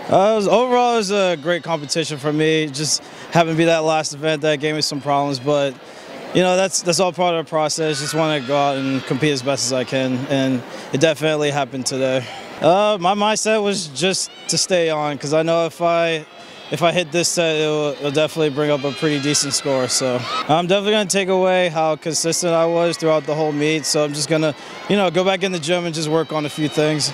Uh, it was, overall, it was a great competition for me. Just happened to be that last event that gave me some problems, but you know that's that's all part of the process. Just want to go out and compete as best as I can, and it definitely happened today. Uh, my mindset was just to stay on because I know if I if I hit this set, it'll, it'll, definitely bring up a pretty decent score. So I'm definitely going to take away how consistent I was throughout the whole meet. So I'm just going to, you know, go back in the gym and just work on a few things.